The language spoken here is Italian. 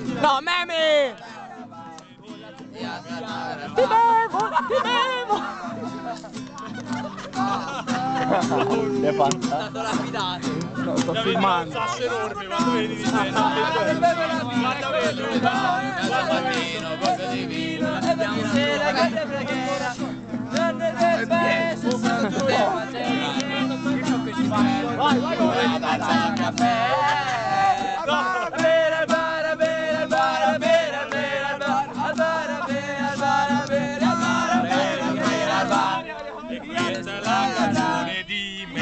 No, meme! Ti bevo, ti bevo! È fantastico. Stato lapidato. No, sto filmando. sasso enorme quando vedi di te. Guarda quello, guarda mattino, cosa di vino. Abbiamo sera te preghiera. Non ne deve spesso, sono tutte Vai, vai, vai, caffè. A la canzone di me.